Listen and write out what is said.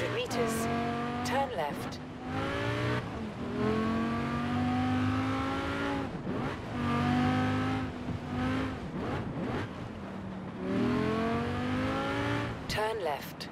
200 meters. Turn left. Turn left.